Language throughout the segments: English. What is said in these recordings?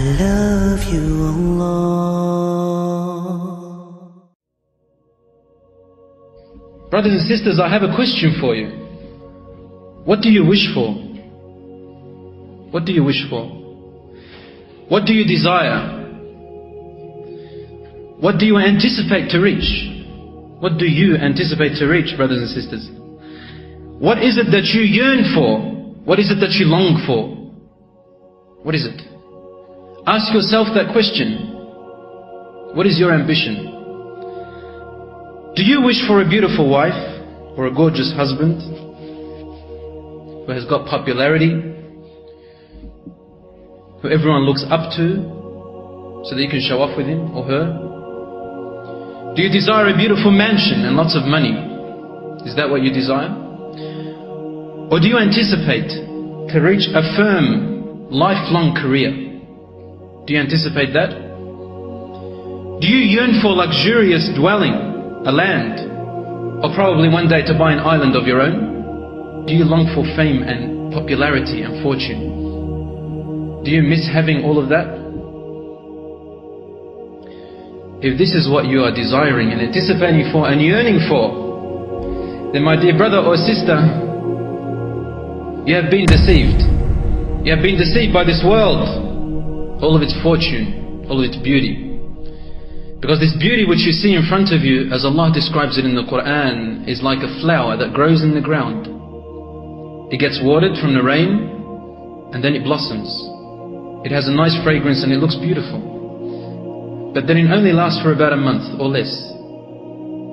love you, Allah. Brothers and sisters, I have a question for you. What do you wish for? What do you wish for? What do you desire? What do you anticipate to reach? What do you anticipate to reach, brothers and sisters? What is it that you yearn for? What is it that you long for? What is it? Ask yourself that question. What is your ambition? Do you wish for a beautiful wife or a gorgeous husband who has got popularity, who everyone looks up to so that you can show off with him or her? Do you desire a beautiful mansion and lots of money? Is that what you desire? Or do you anticipate to reach a firm, lifelong career? Do you anticipate that? Do you yearn for luxurious dwelling, a land, or probably one day to buy an island of your own? Do you long for fame and popularity and fortune? Do you miss having all of that? If this is what you are desiring and anticipating for and yearning for, then my dear brother or sister, you have been deceived. You have been deceived by this world, all of its fortune, all of its beauty. Because this beauty which you see in front of you, as Allah describes it in the Quran, is like a flower that grows in the ground. It gets watered from the rain, and then it blossoms. It has a nice fragrance and it looks beautiful. But then it only lasts for about a month or less.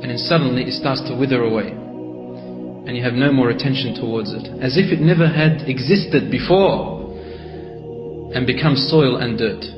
And then suddenly it starts to wither away. And you have no more attention towards it. As if it never had existed before. And become soil and dirt.